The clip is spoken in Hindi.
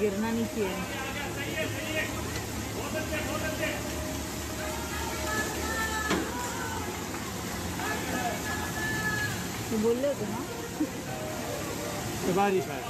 गिरना नहीं चाहिए। बोल रहे थे ना? बारिश है